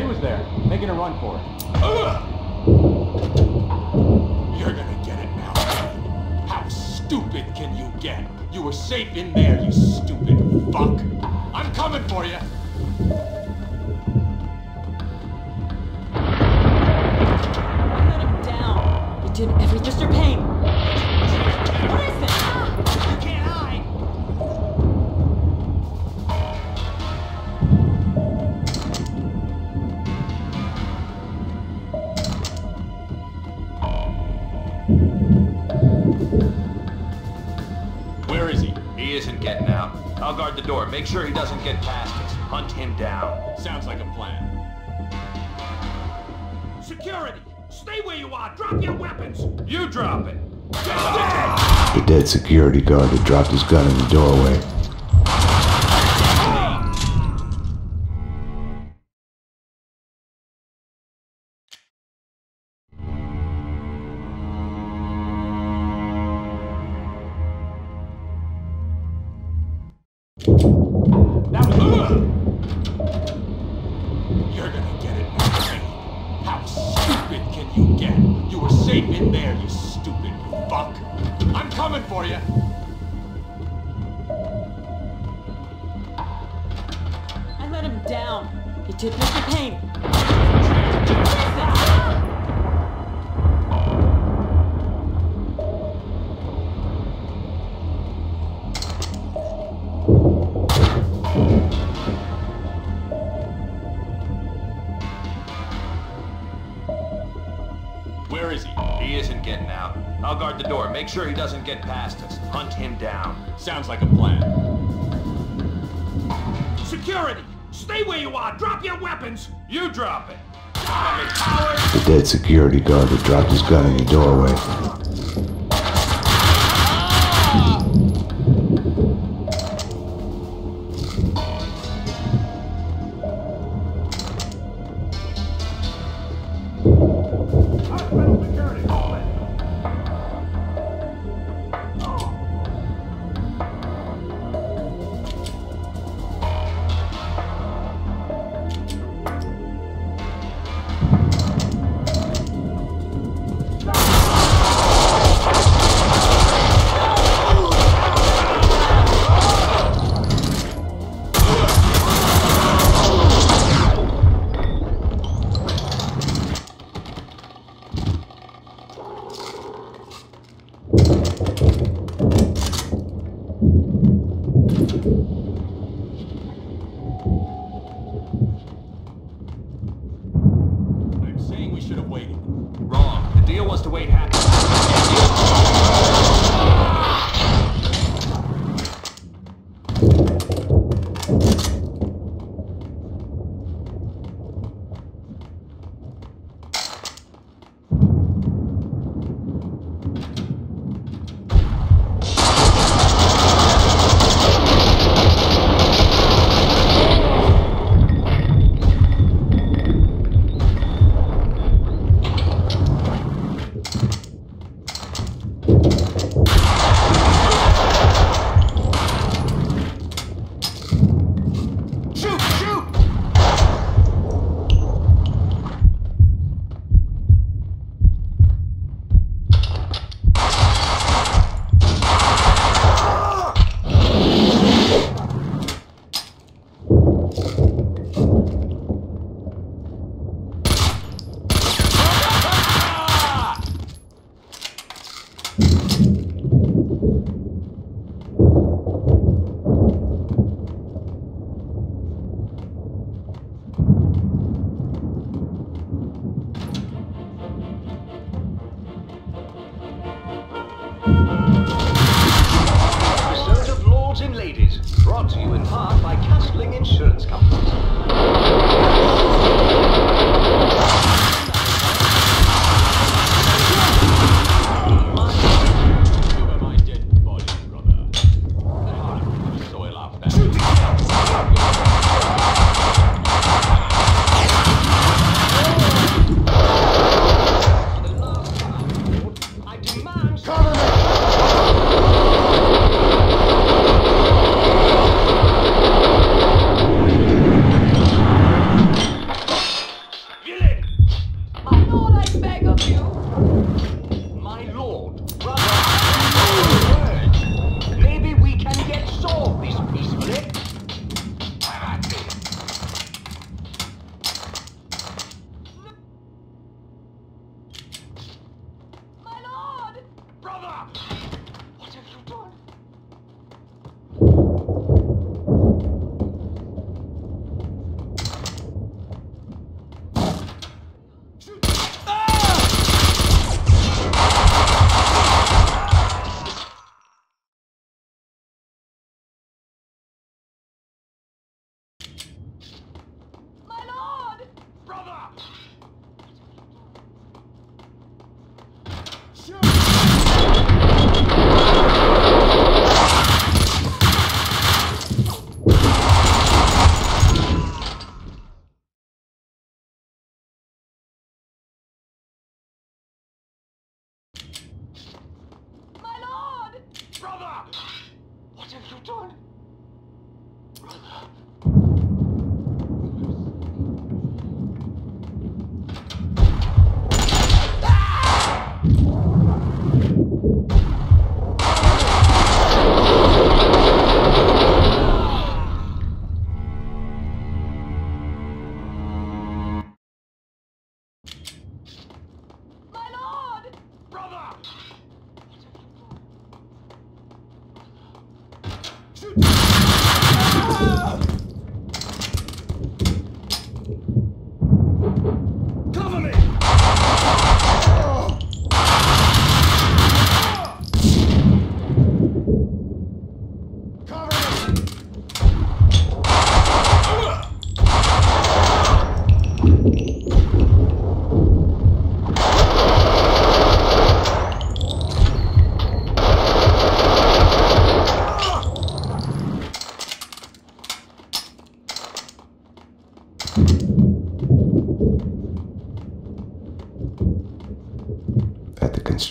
he was there, making a run for it. You're gonna get it now. How stupid can you get? You were safe in there, you stupid fuck. I'm coming for you. I let him down. You did everything. Mr. Payne! What is this? The door. Make sure he doesn't get past us. Hunt him down. Sounds like a plan. Security! Stay where you are! Drop your weapons! You drop it. The dead security guard had dropped his gun in the doorway. You did Mr. Payne. Where is he? He isn't getting out. I'll guard the door. Make sure he doesn't get past us. Hunt him down. Sounds like a plan. Security! Stay where you are! Drop your weapons! You drop it. The dead security guard had dropped his gun in the doorway.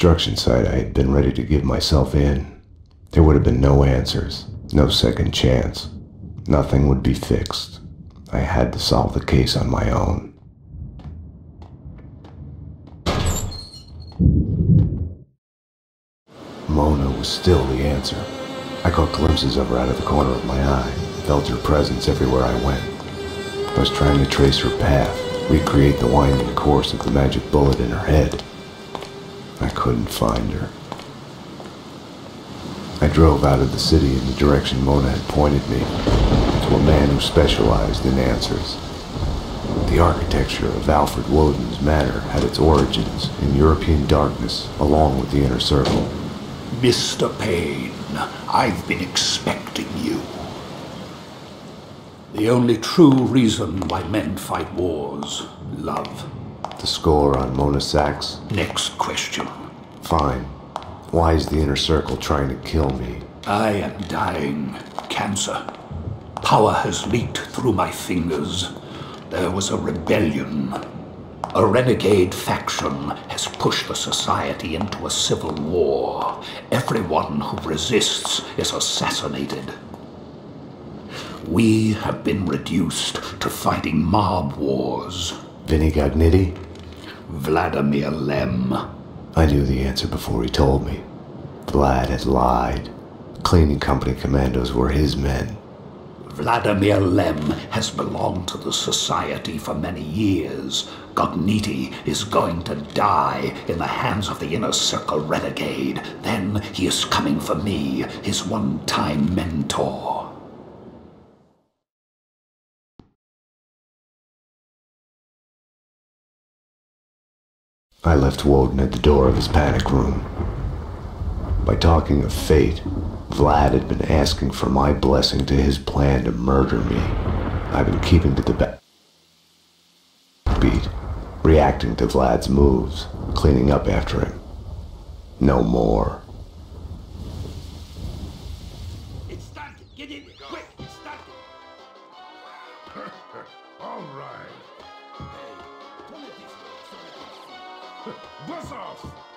Construction site, I had been ready to give myself in. There would have been no answers, no second chance. Nothing would be fixed. I had to solve the case on my own. Mona was still the answer. I caught glimpses of her out of the corner of my eye, felt her presence everywhere I went. I was trying to trace her path, recreate the winding course of the magic bullet in her head. I couldn't find her. I drove out of the city in the direction Mona had pointed me, to a man who specialized in answers. The architecture of Alfred Woden's manor had its origins in European darkness along with the Inner Circle. Mr. Payne, I've been expecting you. The only true reason why men fight wars, love. The score on Mona Sax? Next question. Fine. Why is the Inner Circle trying to kill me? I am dying. Cancer. Power has leaked through my fingers. There was a rebellion. A renegade faction has pushed the society into a civil war. Everyone who resists is assassinated. We have been reduced to fighting mob wars. Vinny Gognitti? Vladimir Lem. I knew the answer before he told me. Vlad had lied. Cleaning company commandos were his men. Vladimir Lem has belonged to the Society for many years. Gognitti is going to die in the hands of the Inner Circle renegade. Then he is coming for me, his one-time mentor. I left Woden at the door of his panic room. By talking of fate, Vlad had been asking for my blessing to his plan to murder me. I've been keeping to the back beat, reacting to Vlad's moves, cleaning up after him. No more. It's started. Get in. Quick. It's started. All right. Pull Buzz off!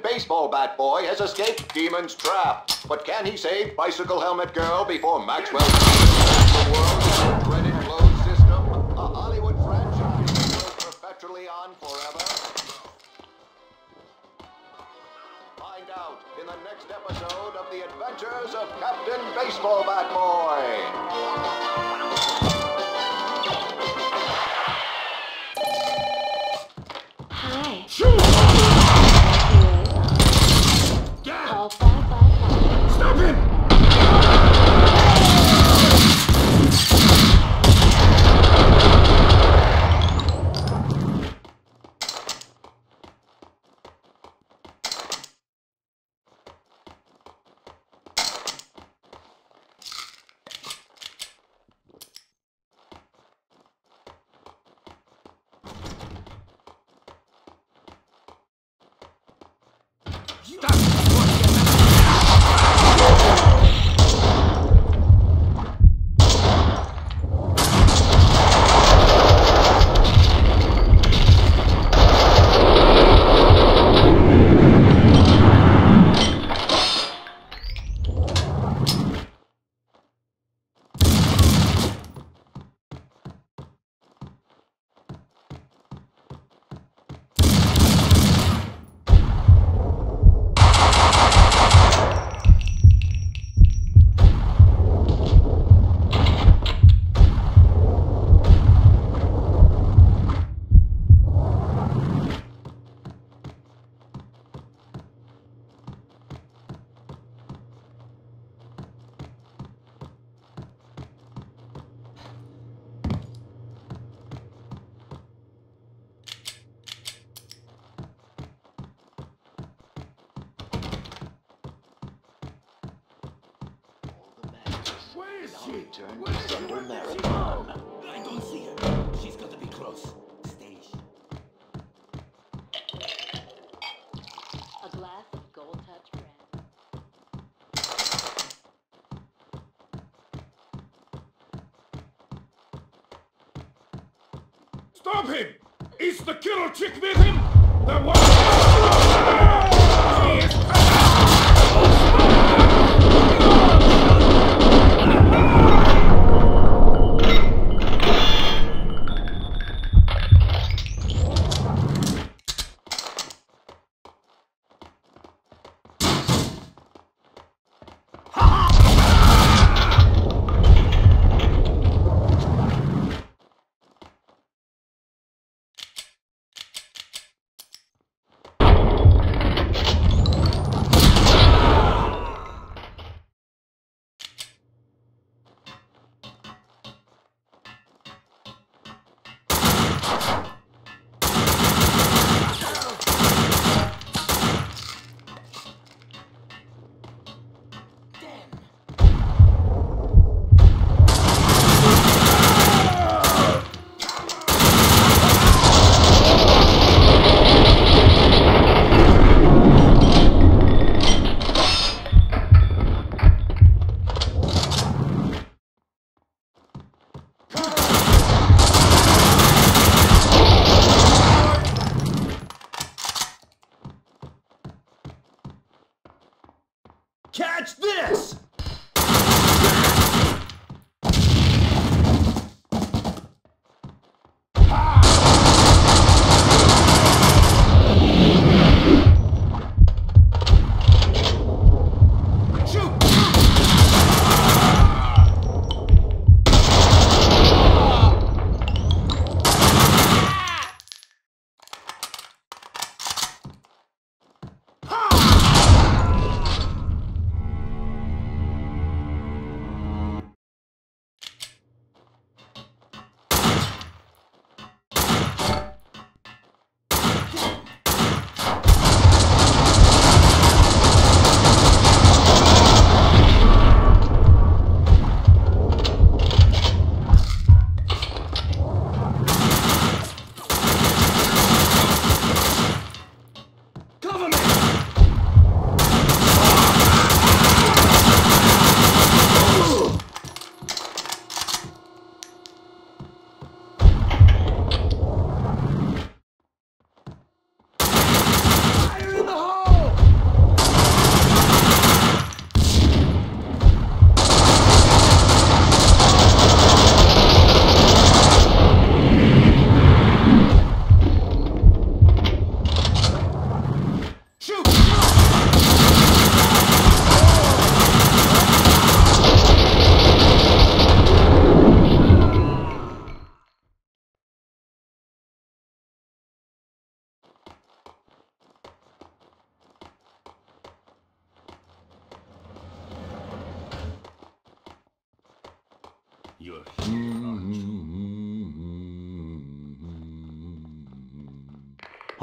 Baseball Bat Boy has escaped Demon's trap. But can he save Bicycle Helmet Girl before Maxwell the world with a dreaded closed system? A Hollywood franchise perpetually on forever? Find out in the next episode of The Adventures of Captain Baseball Bat Boy. Return to Thunder Marathon. I don't see her. She's got to be close. Stay. A glass of Gold Touch Red. Stop him! Is the killer chick with him? The one...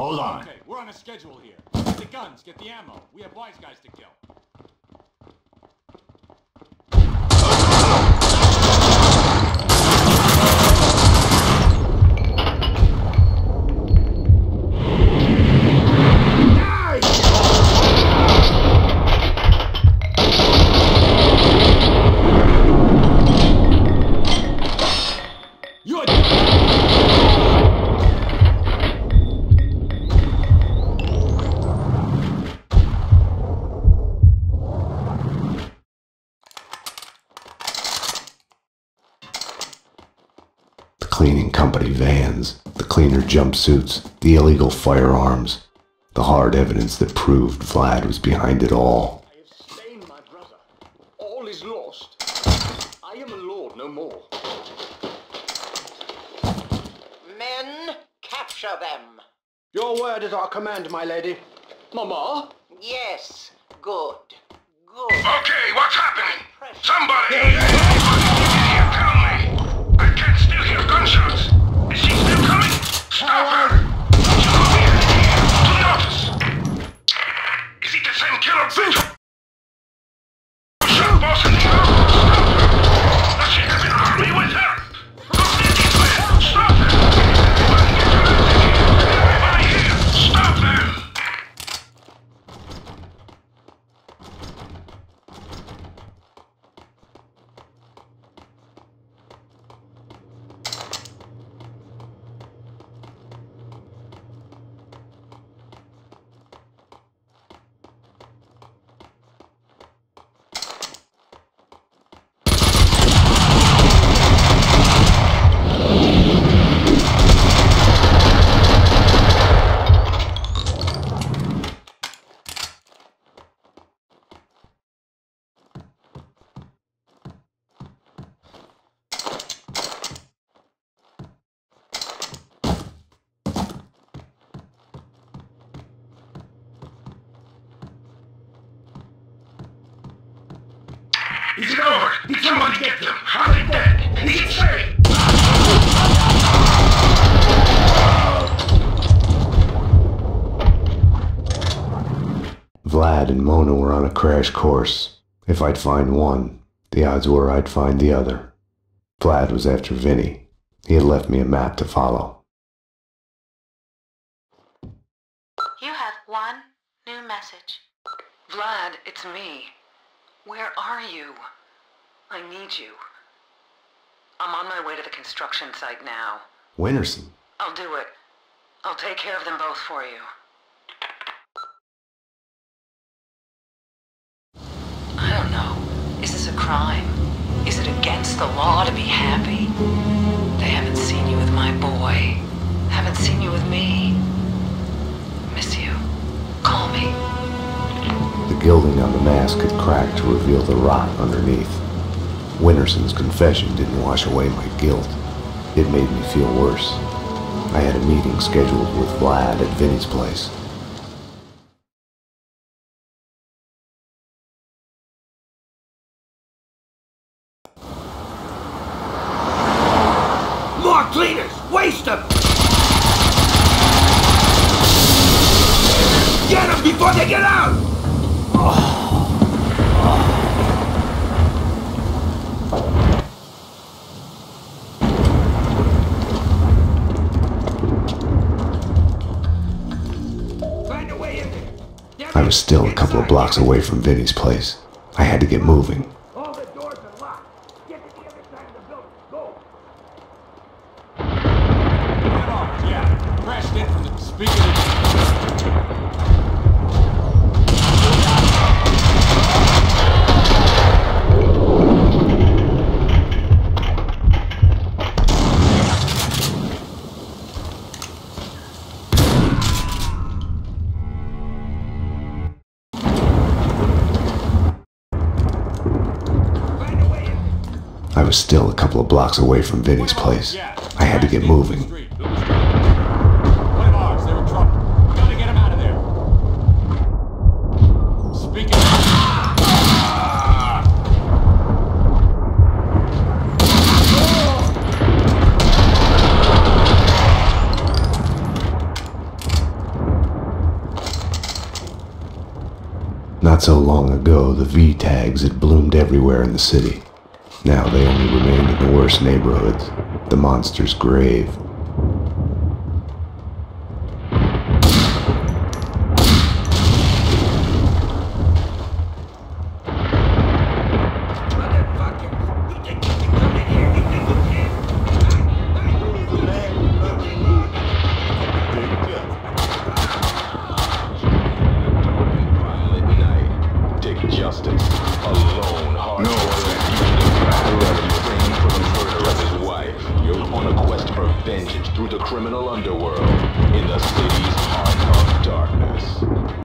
Hold on. Okay, we're on a schedule here. Get the guns, get the ammo. We have wise guys to kill. Cleaning vans, the cleaner jumpsuits, the illegal firearms, the hard evidence that proved Vlad was behind it all. I have slain my brother. All is lost. I am a lord no more. Men, capture them. Your word is our command, my lady. Mama? Yes. Good. Good. Okay, what's happening? Somebody! Anybody here, tell me! I can still hear gunshots! Stop her! To notice! Is it the same killer bitch? It's over. Did somebody get them? Are they dead? Is it safe? Vlad and Mona were on a crash course. If I'd find one, the odds were I'd find the other. Vlad was after Vinny. He had left me a map to follow. You have one new message. Vlad, it's me. Where are you? I need you. I'm on my way to the construction site now. Winterson, I'll do it. I'll take care of them both for you. I don't know. Is this a crime? Is it against the law to be happy? They haven't seen you with my boy. Haven't seen you with me. Gilding on the mask had cracked to reveal the rot underneath. Winterson's confession didn't wash away my guilt. It made me feel worse. I had a meeting scheduled with Vlad at Vinny's place. More cleaners! Waste them! Get them before they get out! I was still a couple of blocks away from Vinny's place. I had to get moving. Was still a couple of blocks away from Vinny's place. I had to get moving. Not so long ago, the V tags had bloomed everywhere in the city. Now they only remained in the worst neighborhoods, the monster's grave,